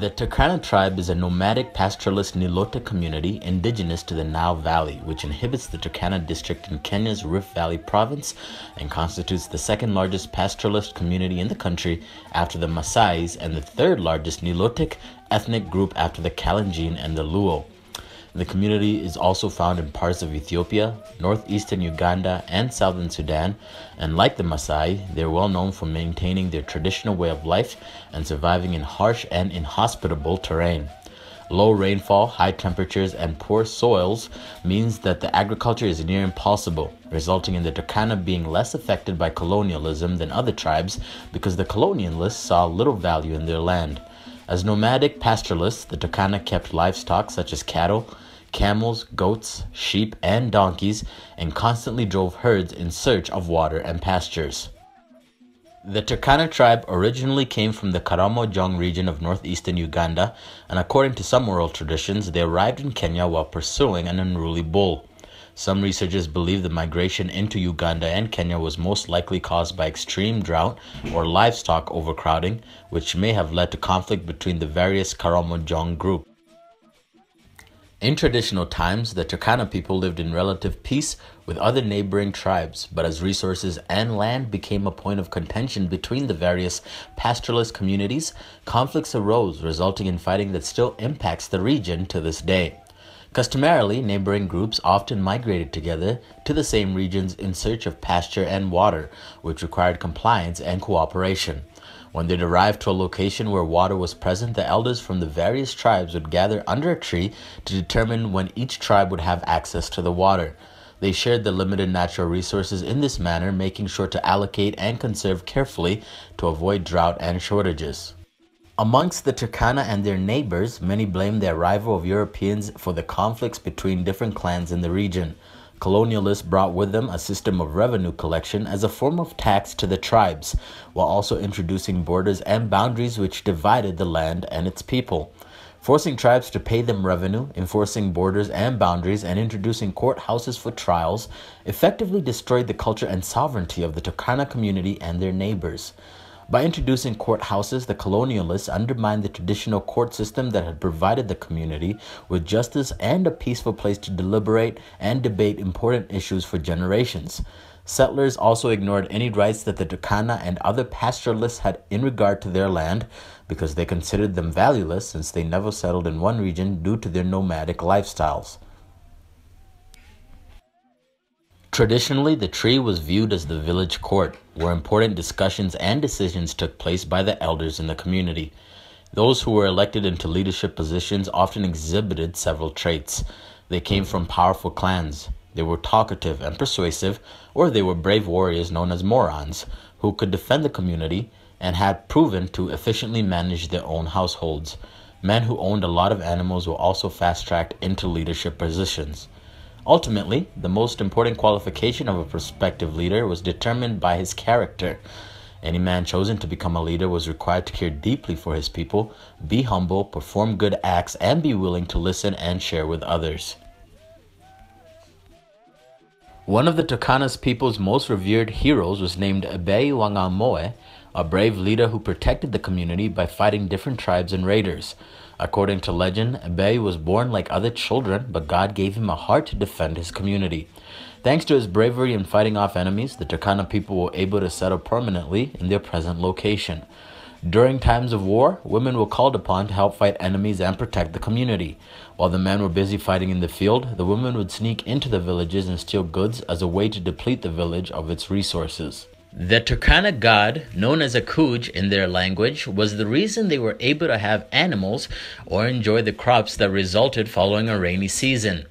The Turkana tribe is a nomadic pastoralist Nilotic community indigenous to the Nile Valley, which inhabits the Turkana district in Kenya's Rift Valley province and constitutes the second largest pastoralist community in the country after the Maasais and the third largest Nilotic ethnic group after the Kalenjin and the Luo. The community is also found in parts of Ethiopia, northeastern Uganda, and southern Sudan, and like the Maasai, they're well known for maintaining their traditional way of life and surviving in harsh and inhospitable terrain. Low rainfall, high temperatures, and poor soils means that the agriculture is near impossible, resulting in the Turkana being less affected by colonialism than other tribes because the colonialists saw little value in their land. As nomadic pastoralists, the Turkana kept livestock such as cattle, camels, goats, sheep, and donkeys, and constantly drove herds in search of water and pastures. The Turkana tribe originally came from the Karamojong region of northeastern Uganda, and according to some oral traditions, they arrived in Kenya while pursuing an unruly bull. Some researchers believe the migration into Uganda and Kenya was most likely caused by extreme drought or livestock overcrowding, which may have led to conflict between the various Karamojong group. In traditional times, the Turkana people lived in relative peace with other neighboring tribes, but as resources and land became a point of contention between the various pastoralist communities, conflicts arose, resulting in fighting that still impacts the region to this day. Customarily, neighboring groups often migrated together to the same regions in search of pasture and water, which required compliance and cooperation. When they arrived to a location where water was present, the elders from the various tribes would gather under a tree to determine when each tribe would have access to the water. They shared the limited natural resources in this manner, making sure to allocate and conserve carefully to avoid drought and shortages. Amongst the Turkana and their neighbors, many blame the arrival of Europeans for the conflicts between different clans in the region. Colonialists brought with them a system of revenue collection as a form of tax to the tribes, while also introducing borders and boundaries which divided the land and its people. Forcing tribes to pay them revenue, enforcing borders and boundaries, and introducing courthouses for trials effectively destroyed the culture and sovereignty of the Turkana community and their neighbors. By introducing courthouses, the colonialists undermined the traditional court system that had provided the community with justice and a peaceful place to deliberate and debate important issues for generations. Settlers also ignored any rights that the Turkana and other pastoralists had in regard to their land because they considered them valueless since they never settled in one region due to their nomadic lifestyles. Traditionally, the tree was viewed as the village court, where important discussions and decisions took place by the elders in the community. Those who were elected into leadership positions often exhibited several traits. They came from powerful clans, they were talkative and persuasive, or they were brave warriors known as morans, who could defend the community and had proven to efficiently manage their own households. Men who owned a lot of animals were also fast tracked into leadership positions. Ultimately, the most important qualification of a prospective leader was determined by his character. Any man chosen to become a leader was required to care deeply for his people, be humble, perform good acts, and be willing to listen and share with others. One of the Turkana's people's most revered heroes was named Ebei Wangamoe, a brave leader who protected the community by fighting different tribes and raiders. According to legend, Ebei was born like other children, but God gave him a heart to defend his community. Thanks to his bravery in fighting off enemies, the Turkana people were able to settle permanently in their present location. During times of war, women were called upon to help fight enemies and protect the community. While the men were busy fighting in the field, the women would sneak into the villages and steal goods as a way to deplete the village of its resources. The Turkana god, known as Akuj in their language, was the reason they were able to have animals or enjoy the crops that resulted following a rainy season.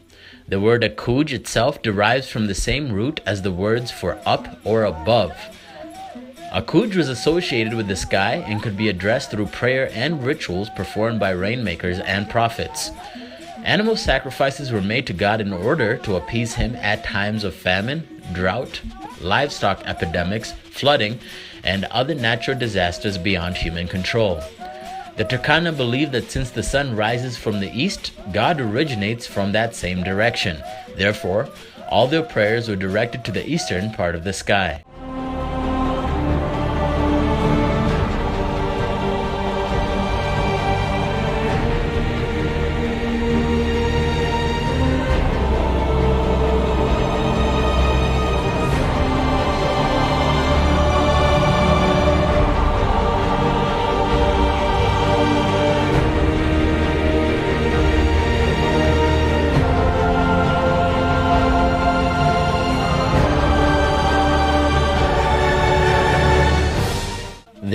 The word Akuj itself derives from the same root as the words for up or above. Akuj was associated with the sky and could be addressed through prayer and rituals performed by rainmakers and prophets. Animal sacrifices were made to God in order to appease him at times of famine, drought, livestock epidemics, flooding, and other natural disasters beyond human control. The Turkana believe that since the sun rises from the east, God originates from that same direction. Therefore, all their prayers were directed to the eastern part of the sky.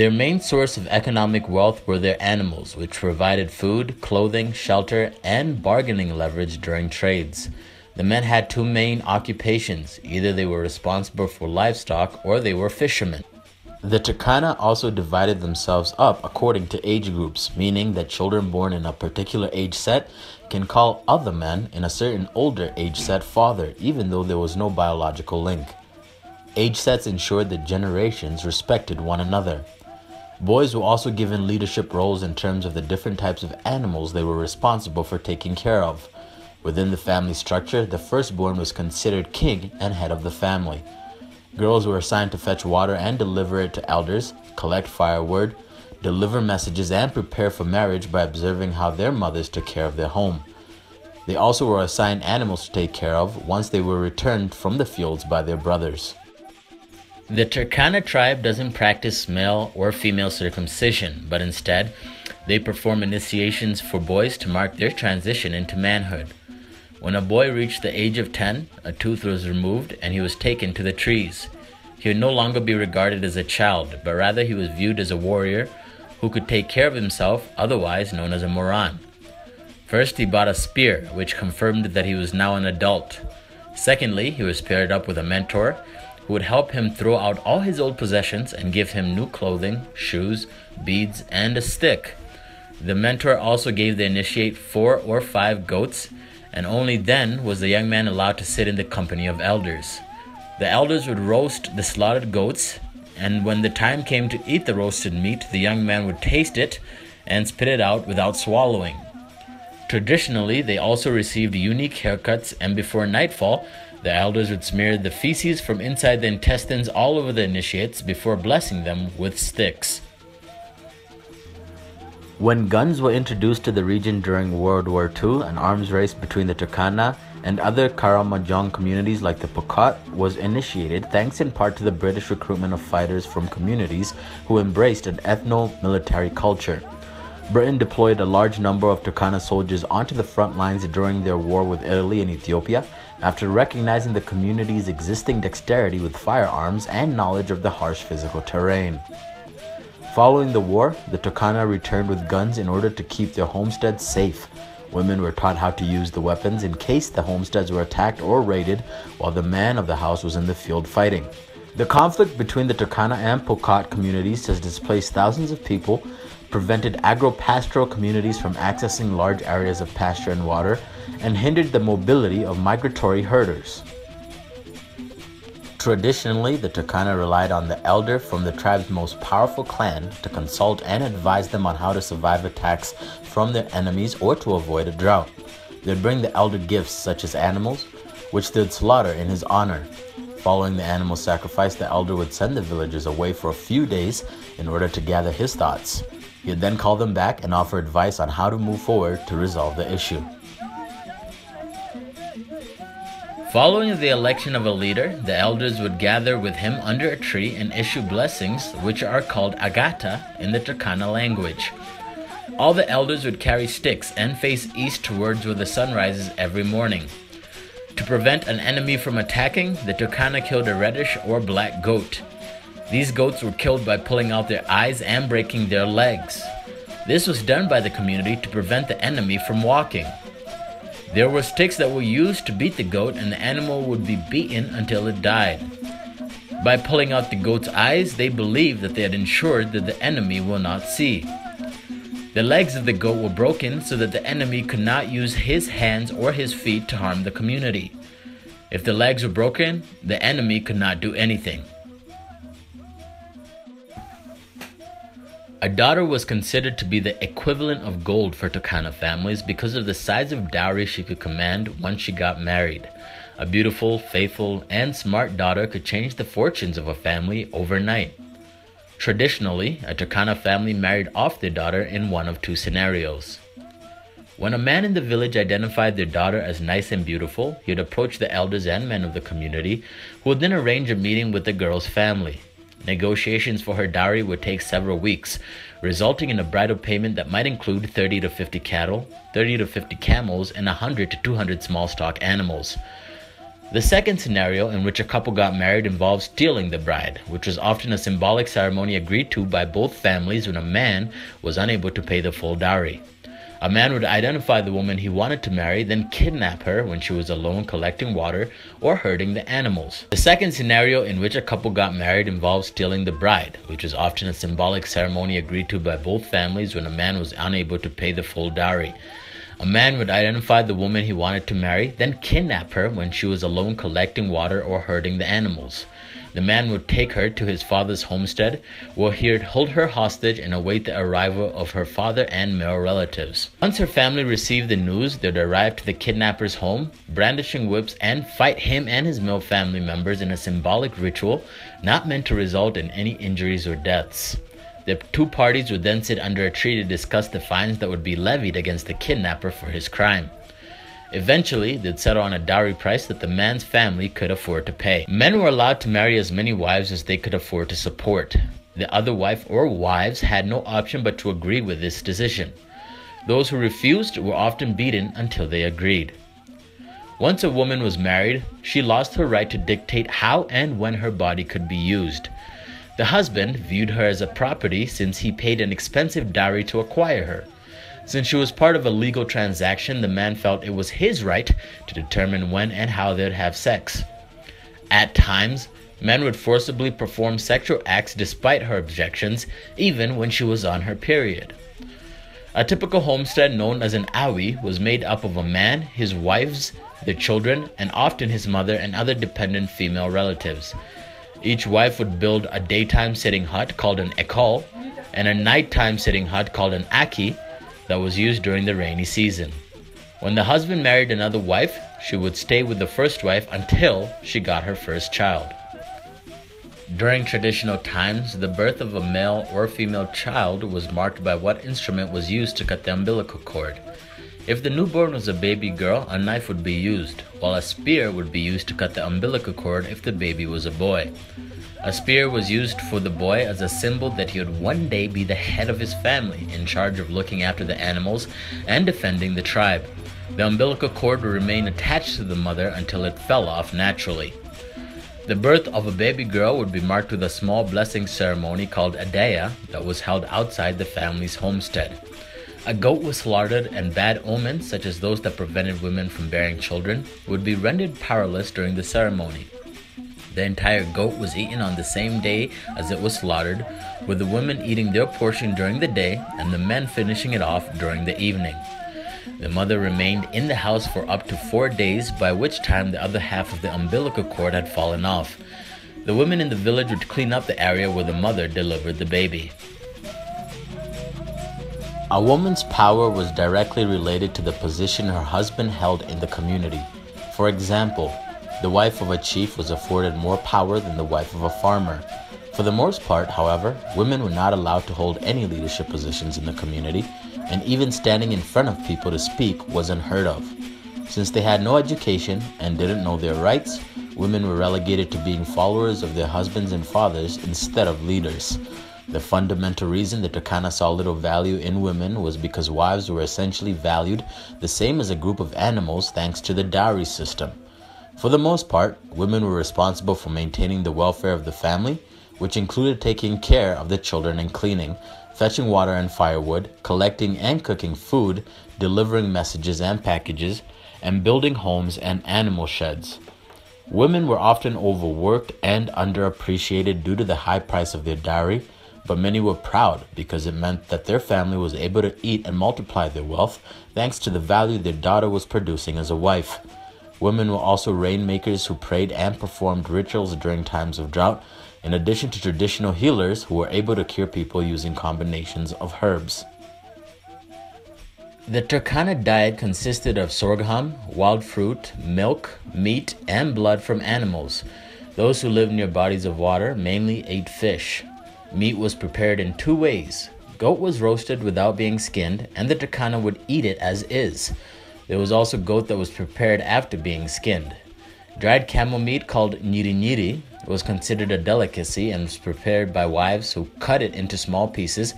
Their main source of economic wealth were their animals, which provided food, clothing, shelter, and bargaining leverage during trades. The men had two main occupations either they were responsible for livestock or they were fishermen. The Turkana also divided themselves up according to age groups, meaning that children born in a particular age set can call other men in a certain older age set father, even though there was no biological link. Age sets ensured that generations respected one another. Boys were also given leadership roles in terms of the different types of animals they were responsible for taking care of. Within the family structure, the firstborn was considered king and head of the family. Girls were assigned to fetch water and deliver it to elders, collect firewood, deliver messages, and prepare for marriage by observing how their mothers took care of their home. They also were assigned animals to take care of once they were returned from the fields by their brothers. The Turkana tribe doesn't practice male or female circumcision, but instead, they perform initiations for boys to mark their transition into manhood. When a boy reached the age of 10, a tooth was removed and he was taken to the trees. He would no longer be regarded as a child, but rather he was viewed as a warrior who could take care of himself, otherwise known as a Moran. First, he bought a spear, which confirmed that he was now an adult. Secondly, he was paired up with a mentor who would help him throw out all his old possessions and give him new clothing, shoes, beads, and a stick. The mentor also gave the initiate four or five goats, and only then was the young man allowed to sit in the company of elders. The elders would roast the slaughtered goats, and when the time came to eat the roasted meat, the young man would taste it and spit it out without swallowing. Traditionally, they also received unique haircuts, and before nightfall, the elders would smear the feces from inside the intestines all over the initiates before blessing them with sticks. When guns were introduced to the region during World War II, an arms race between the Turkana and other Karamojong communities like the Pokot was initiated thanks in part to the British recruitment of fighters from communities who embraced an ethno-military culture. Britain deployed a large number of Turkana soldiers onto the front lines during their war with Italy and Ethiopia after recognizing the community's existing dexterity with firearms and knowledge of the harsh physical terrain. Following the war, the Turkana returned with guns in order to keep their homesteads safe. Women were taught how to use the weapons in case the homesteads were attacked or raided while the man of the house was in the field fighting. The conflict between the Turkana and Pokot communities has displaced thousands of people, prevented agro-pastoral communities from accessing large areas of pasture and water, and hindered the mobility of migratory herders. Traditionally, the Turkana relied on the elder from the tribe's most powerful clan to consult and advise them on how to survive attacks from their enemies or to avoid a drought. They'd bring the elder gifts such as animals, which they'd slaughter in his honor. Following the animal sacrifice, the elder would send the villagers away for a few days in order to gather his thoughts. He'd then call them back and offer advice on how to move forward to resolve the issue. Following the election of a leader, the elders would gather with him under a tree and issue blessings, which are called agata in the Turkana language. All the elders would carry sticks and face east towards where the sun rises every morning. To prevent an enemy from attacking, the Turkana killed a reddish or black goat. These goats were killed by pulling out their eyes and breaking their legs. This was done by the community to prevent the enemy from walking. There were sticks that were used to beat the goat, and the animal would be beaten until it died. By pulling out the goat's eyes, they believed that they had ensured that the enemy will not see. The legs of the goat were broken so that the enemy could not use his hands or his feet to harm the community. If the legs were broken, the enemy could not do anything. A daughter was considered to be the equivalent of gold for Turkana families because of the size of dowry she could command once she got married. A beautiful, faithful, and smart daughter could change the fortunes of a family overnight. Traditionally, a Turkana family married off their daughter in one of two scenarios. When a man in the village identified their daughter as nice and beautiful, he would approach the elders and men of the community, who would then arrange a meeting with the girl's family. Negotiations for her dowry would take several weeks, resulting in a bridal payment that might include 30 to 50 cattle, 30 to 50 camels, and 100 to 200 small stock animals. The second scenario, in which a couple got married, involves stealing the bride, which was often a symbolic ceremony agreed to by both families when a man was unable to pay the full dowry. A man would identify the woman he wanted to marry, then kidnap her when she was alone collecting water or herding the animals. The second scenario in which a couple got married involves stealing the bride, which is often a symbolic ceremony agreed to by both families when a man was unable to pay the full dowry. A man would identify the woman he wanted to marry, then kidnap her when she was alone collecting water or herding the animals. The man would take her to his father's homestead, where he would hold her hostage and await the arrival of her father and male relatives. Once her family received the news, they would arrive to the kidnapper's home, brandishing whips, and fight him and his male family members in a symbolic ritual not meant to result in any injuries or deaths. The two parties would then sit under a tree to discuss the fines that would be levied against the kidnapper for his crime. Eventually, they'd settle on a dowry price that the man's family could afford to pay. Men were allowed to marry as many wives as they could afford to support. The other wife or wives had no option but to agree with this decision. Those who refused were often beaten until they agreed. Once a woman was married, she lost her right to dictate how and when her body could be used. The husband viewed her as a property since he paid an expensive dowry to acquire her. Since she was part of a legal transaction, the man felt it was his right to determine when and how they'd have sex. At times, men would forcibly perform sexual acts despite her objections, even when she was on her period. A typical homestead known as an awi was made up of a man, his wives, their children, and often his mother and other dependent female relatives. Each wife would build a daytime sitting hut called an ekol and a nighttime sitting hut called an aki that was used during the rainy season. When the husband married another wife, she would stay with the first wife until she got her first child. During traditional times, the birth of a male or female child was marked by what instrument was used to cut the umbilical cord. If the newborn was a baby girl, a knife would be used, while a spear would be used to cut the umbilical cord if the baby was a boy. A spear was used for the boy as a symbol that he would one day be the head of his family, in charge of looking after the animals and defending the tribe. The umbilical cord would remain attached to the mother until it fell off naturally. The birth of a baby girl would be marked with a small blessing ceremony called Adaya that was held outside the family's homestead. A goat was slaughtered, and bad omens, such as those that prevented women from bearing children, would be rendered powerless during the ceremony. The entire goat was eaten on the same day as it was slaughtered, with the women eating their portion during the day and the men finishing it off during the evening. The mother remained in the house for up to four days, by which time the other half of the umbilical cord had fallen off. The women in the village would clean up the area where the mother delivered the baby. A woman's power was directly related to the position her husband held in the community. For example, the wife of a chief was afforded more power than the wife of a farmer. For the most part, however, women were not allowed to hold any leadership positions in the community, and even standing in front of people to speak was unheard of. Since they had no education and didn't know their rights, women were relegated to being followers of their husbands and fathers instead of leaders. The fundamental reason the Turkana saw little value in women was because wives were essentially valued the same as a group of animals thanks to the dowry system. For the most part, women were responsible for maintaining the welfare of the family, which included taking care of the children and cleaning, fetching water and firewood, collecting and cooking food, delivering messages and packages, and building homes and animal sheds. Women were often overworked and underappreciated due to the high price of their dowry, but many were proud because it meant that their family was able to eat and multiply their wealth thanks to the value their daughter was producing as a wife. Women were also rainmakers who prayed and performed rituals during times of drought, in addition to traditional healers who were able to cure people using combinations of herbs. The Turkana diet consisted of sorghum, wild fruit, milk, meat, and blood from animals. Those who lived near bodies of water mainly ate fish. Meat was prepared in two ways. Goat was roasted without being skinned, and the Turkana would eat it as is. There was also goat that was prepared after being skinned. Dried camel meat called niri niri was considered a delicacy and was prepared by wives who cut it into small pieces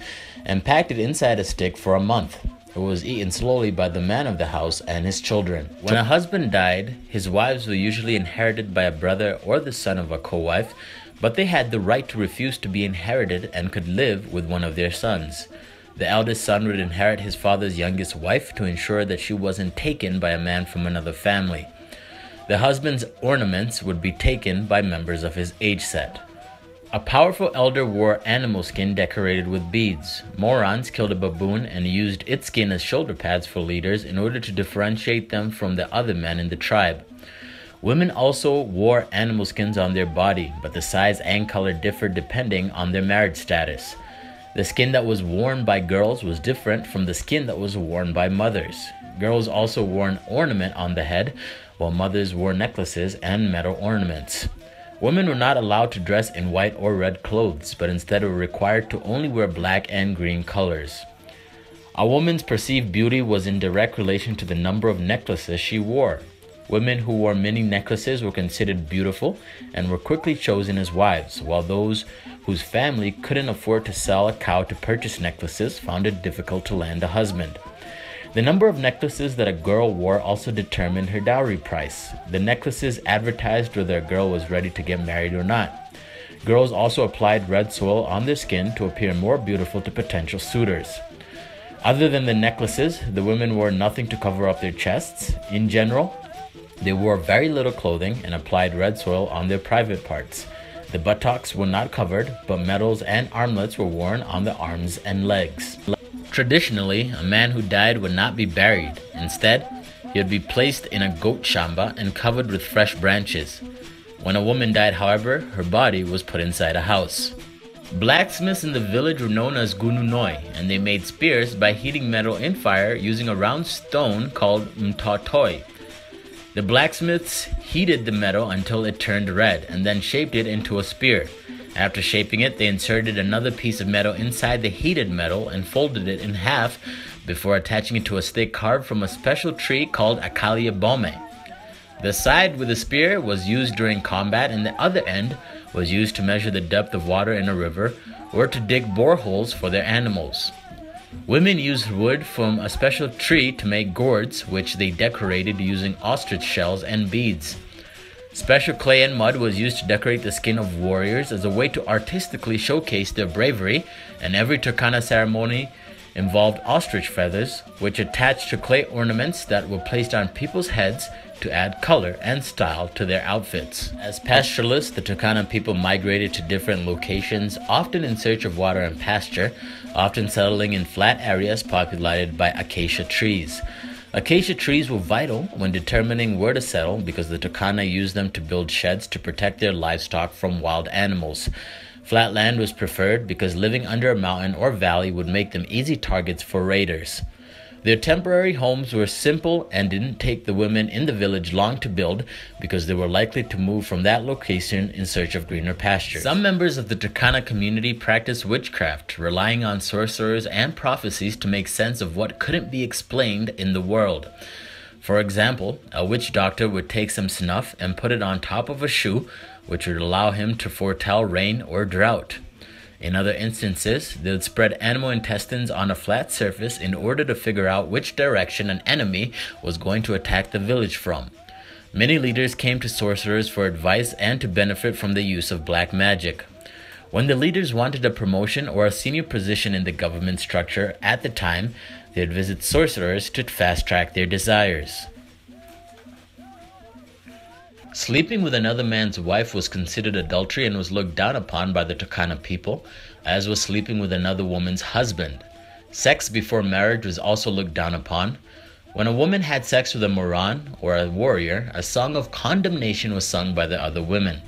and packed it inside a stick for a month. it was eaten slowly by the man of the house and his children. When a husband died, his wives were usually inherited by a brother or the son of a co wife, but they had the right to refuse to be inherited and could live with one of their sons. The eldest son would inherit his father's youngest wife to ensure that she wasn't taken by a man from another family. The husband's ornaments would be taken by members of his age set. A powerful elder wore animal skin decorated with beads. Morans killed a baboon and used its skin as shoulder pads for leaders in order to differentiate them from the other men in the tribe. Women also wore animal skins on their body, but the size and color differed depending on their marriage status. The skin that was worn by girls was different from the skin that was worn by mothers. Girls also wore an ornament on the head, while mothers wore necklaces and metal ornaments. Women were not allowed to dress in white or red clothes, but instead were required to only wear black and green colors. A woman's perceived beauty was in direct relation to the number of necklaces she wore. Women who wore many necklaces were considered beautiful and were quickly chosen as wives, while those whose family couldn't afford to sell a cow to purchase necklaces found it difficult to land a husband. The number of necklaces that a girl wore also determined her dowry price. The necklaces advertised whether a girl was ready to get married or not. Girls also applied red soil on their skin to appear more beautiful to potential suitors. Other than the necklaces, the women wore nothing to cover up their chests. In general, they wore very little clothing and applied red soil on their private parts. The buttocks were not covered, but medals and armlets were worn on the arms and legs. Traditionally, a man who died would not be buried. Instead, he would be placed in a goat shamba and covered with fresh branches. When a woman died, however, her body was put inside a house. Blacksmiths in the village were known as gununoi, and they made spears by heating metal in fire using a round stone called mtatoi. The blacksmiths heated the metal until it turned red and then shaped it into a spear. After shaping it, they inserted another piece of metal inside the heated metal and folded it in half before attaching it to a stick carved from a special tree called Akalia bome. The side with the spear was used during combat, and the other end was used to measure the depth of water in a river or to dig boreholes for their animals. Women used wood from a special tree to make gourds, which they decorated using ostrich shells and beads. Special clay and mud was used to decorate the skin of warriors as a way to artistically showcase their bravery, and every Turkana ceremony involved ostrich feathers, which attached to clay ornaments that were placed on people's heads to add color and style to their outfits. As pastoralists, the Turkana people migrated to different locations, often in search of water and pasture, often settling in flat areas populated by acacia trees. Acacia trees were vital when determining where to settle because the Turkana used them to build sheds to protect their livestock from wild animals. Flat land was preferred because living under a mountain or valley would make them easy targets for raiders. Their temporary homes were simple and didn't take the women in the village long to build because they were likely to move from that location in search of greener pastures. Some members of the Turkana community practiced witchcraft, relying on sorcerers and prophecies to make sense of what couldn't be explained in the world. For example, a witch doctor would take some snuff and put it on top of a shoe, which would allow him to foretell rain or drought. In other instances, they would spread animal intestines on a flat surface in order to figure out which direction an enemy was going to attack the village from. Many leaders came to sorcerers for advice and to benefit from the use of black magic. When the leaders wanted a promotion or a senior position in the government structure at the time, they'd visit sorcerers to fast track their desires. Sleeping with another man's wife was considered adultery and was looked down upon by the Turkana people, as was sleeping with another woman's husband. Sex before marriage was also looked down upon. When a woman had sex with a Moran or a warrior, a song of condemnation was sung by the other women.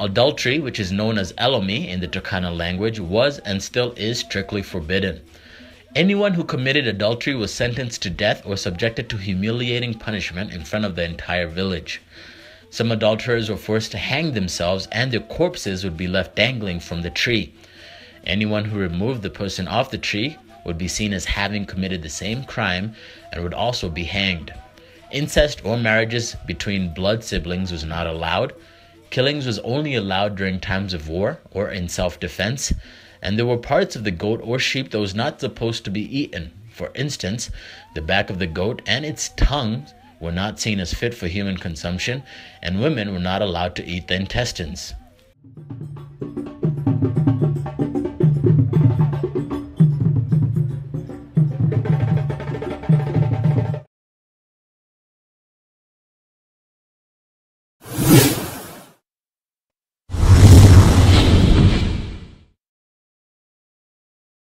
Adultery, which is known as elomi in the Turkana language, was and still is strictly forbidden. Anyone who committed adultery was sentenced to death or subjected to humiliating punishment in front of the entire village. Some adulterers were forced to hang themselves and their corpses would be left dangling from the tree. Anyone who removed the person off the tree would be seen as having committed the same crime and would also be hanged. Incest or marriages between blood siblings was not allowed. Killings was only allowed during times of war or in self defense, and there were parts of the goat or sheep that was not supposed to be eaten. For instance, the back of the goat and its tongue were not seen as fit for human consumption, and women were not allowed to eat the intestines.